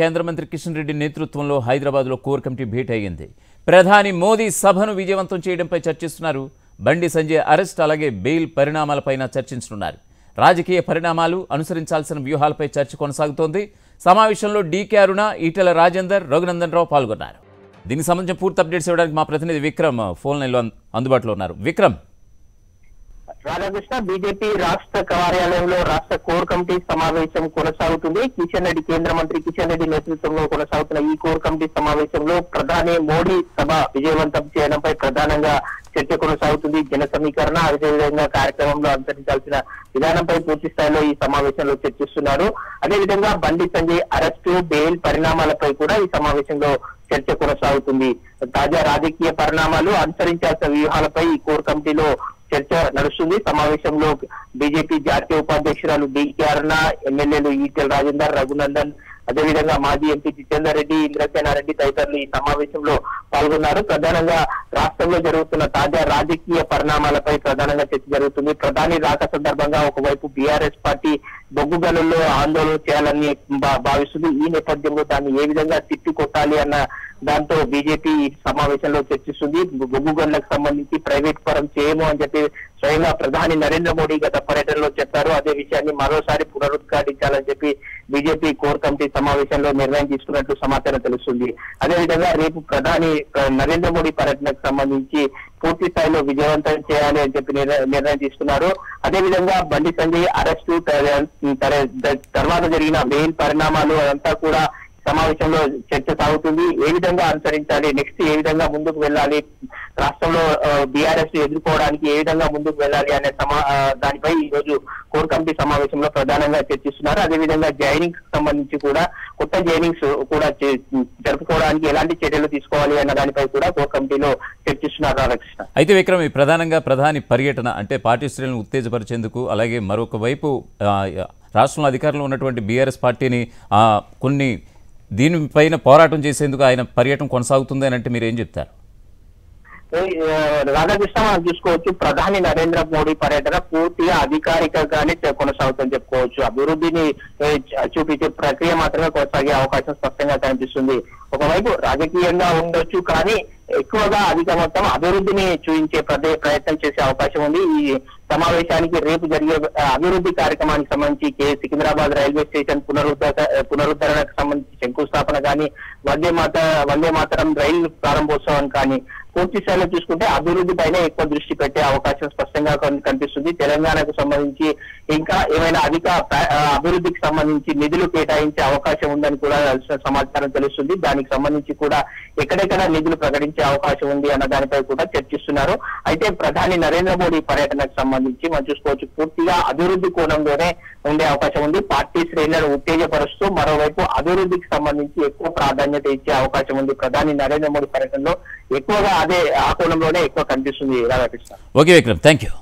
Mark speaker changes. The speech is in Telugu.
Speaker 1: కేంద్ర మంత్రి కిషన్ రెడ్డి నేతృత్వంలో హైదరాబాద్లో కోర్ కమిటీ భేటీ అయ్యింది. ప్రధాని మోదీ సభను విజయవంతం చేయడంపై చర్చిస్తున్నారు. బండి సంజయ్ అరెస్ట్ అలాగే బెయిల్ పరిణామాలపైన చర్చించనున్నారు. రాజకీయ పరిణామాలు అనుసరించాల్సిన వ్యూహాలపై చర్చ కొనసాగుతోంది. సమావేశంలో డీకే అరుణ ఈటెల రాజేందర్ రఘునందన్ రావు పాల్గొన్నారు. దీనికి సంబంధించిన పూర్తి అప్డేట్స్ ఇవ్వడానికి మా ప్రతినిధి విక్రమ్ ఫోన్ లైన్లో అందుబాటులో ఉన్నారు. విక్రమ్.
Speaker 2: రాధాకృష్ణ బీజేపీ రాష్ట్ర కార్యాలయంలో రాష్ట్ర కోర్ కమిటీ సమావేశం కొనసాగుతుంది. కిషన్ రెడ్డి కేంద్ర మంత్రి కిషన్ రెడ్డి నేతృత్వంలో కొనసాగుతున్న ఈ కోర్ కమిటీ సమావేశంలో ప్రధాని మోడీ సభ విజయవంతం చేయడంపై ప్రధానంగా చర్చ కొనసాగుతుంది. జన సమీకరణ అదేవిధంగా కార్యక్రమంలో అనుసరించాల్సిన విధానంపై పూర్తి స్థాయిలో ఈ సమావేశంలో చర్చిస్తున్నారు. అదేవిధంగా బండి సంజయ్ అరెస్టు బెయిల్ పరిణామాలపై కూడా ఈ సమావేశంలో చర్చ కొనసాగుతుంది. తాజా రాజకీయ పరిణామాలు అనుసరించాల్సిన వ్యూహాలపై ఈ కోర్ కమిటీలో చర్చ నడుస్తుంది సమావేశంలో బీజేపీ జాతీయ ఉపాధ్యక్షురాలు డికే అరుణ ఎమ్మెల్యేలు ఈటెల్ రాజేందర్ రఘునందన్ అదేవిధంగా మాజీ ఎంపీ జితేందర్ రెడ్డి ఇంద్రసేనారెడ్డి తదితరులు ఈ సమావేశంలో పాల్గొన్నారు ప్రధానంగా రాష్ట్రంలో జరుగుతున్న తాజా రాజకీయ పరిణామాలపై ప్రధానంగా చర్చ జరుగుతుంది ప్రధాని రాక సందర్భంగా ఒకవైపు బీఆర్ఎస్ పార్టీ బొగ్గు గనుల్లో ఆందోళన చేయాలని భావిస్తుంది ఈ నేపథ్యంలో దాన్ని ఏ విధంగా తిప్పి అన్న దాంతో బీజేపీ సమావేశంలో చర్చిస్తుంది. బొగ్గు గనులకు సంబంధించి ప్రైవేట్ పరం చేయము అని చెప్పి స్వయంగా ప్రధాని నరేంద్ర మోడీ గత పర్యటనలో చెప్పారు. అదే విషయాన్ని మరోసారి పునరుద్ఘాటించాలని చెప్పి బీజేపీ కోర్ కమిటీ సమావేశంలో నిర్ణయం తీసుకున్నట్లు సమాచారం తెలుస్తుంది. అదేవిధంగా రేపు ప్రధాని నరేంద్ర మోడీ పర్యటనకు సంబంధించి పూర్తి స్థాయిలో విజయవంతం చేయాలి అని చెప్పి నిర్ణయం తీసుకున్నారు. అదేవిధంగా బండి సంజయ్ అరెస్టు తర్వాత జరిగిన మెయిన్ పరిణామాలు అదంతా కూడా సమావేశంలో చర్చ సాగుతుంది. ఏ విధంగా అనుసరించాలి? నెక్స్ట్ ఏ విధంగా ముందుకు వెళ్ళాలి? రాష్ట్రంలో బీఆర్ఎస్ ఎదుర్కోవడానికి ఏ విధంగా ముందుకు వెళ్ళాలి అనే సమా దానిపై ఈ రోజు కోర్ కమిటీ సమావేశంలో ప్రధానంగా చర్చిస్తున్నారు. అదేవిధంగా జైనింగ్స్ సంబంధించి కూడా కొత్త జైనింగ్స్ కూడా జరుపుకోవడానికి ఎలాంటి చర్యలు తీసుకోవాలి అన్న దానిపై కూడా కోర్ కమిటీలో చర్చిస్తున్నారు రాధాకృష్ణ.
Speaker 1: అయితే విక్రమ్ ప్రధానంగా ప్రధాని పర్యటన అంటే పార్టీ శ్రేణులను ఉత్తేజపరిచేందుకు అలాగే మరొక వైపు రాష్ట్రంలో అధికారంలో ఉన్నటువంటి బీఆర్ఎస్ పార్టీని కొన్ని దీనిపైన పోరాటం చేసేందుకు ఆయన పర్యటన కొనసాగుతుంది అని అంటే మీరు ఏం చెప్తారు?
Speaker 2: రాధాకృష్ణ మనం చూసుకోవచ్చు. ప్రధాని నరేంద్ర మోడీ పర్యటన పూర్తిగా అధికారికంగానే కొనసాగుతుందని చెప్పుకోవచ్చు. అభివృద్ధిని చూపించే ప్రక్రియ మాత్రమే కొనసాగే అవకాశం స్పష్టంగా కనిపిస్తుంది. ఒకవైపు రాజకీయంగా ఉండొచ్చు కానీ ఎక్కువగా అధిక మొత్తం అభివృద్ధిని చూపించే ప్రయత్నం చేసే అవకాశం ఉంది. ఈ సమావేశానికి రేపు జరిగే ఆ, అభివృద్ధి కార్యక్రమానికి సంబంధించి కే సికింద్రాబాద్ రైల్వే స్టేషన్ పునరుద్ధరణ పునరుద్ధరణకు సంబంధించి శంకుస్థాపన కానీ వందే మాత వందే మాతరం రైలు ప్రారంభోత్సవం కానీ పూర్తి స్థాయిలో చూసుకుంటే అభివృద్ధి పైన ఎక్కువ దృష్టి పెట్టే అవకాశం స్పష్టంగా కనిపిస్తుంది. తెలంగాణకు సంబంధించి ఇంకా ఏమైనా అధిక అభివృద్ధికి సంబంధించి నిధులు కేటాయించే అవకాశం ఉందని కూడా సమాచారం తెలుస్తుంది. దానికి సంబంధించి కూడా ఎక్కడెక్కడ నిధులు ప్రకటించే అవకాశం ఉంది అన్న దానిపై కూడా చర్చిస్తున్నారు. అయితే ప్రధాని నరేంద్ర మోడీ పర్యటనకు సంబంధించి మనం చూసుకోవచ్చు పూర్తిగా అభివృద్ధి కోణంలోనే ఉండే అవకాశం ఉంది. పార్టీ శ్రేణులను ఉత్తేజపరుస్తూ మరోవైపు అభివృద్ధికి సంబంధించి ఎక్కువ ప్రాధాన్యత ఇచ్చే అవకాశం ఉంది. ప్రధాని నరేంద్ర మోడీ పర్యటనలో ఎక్కువగా అదే ఆ కోణంలోనే ఎక్కువ కనిపిస్తుంది Radhakrishna.
Speaker 1: Okay Vikram thank you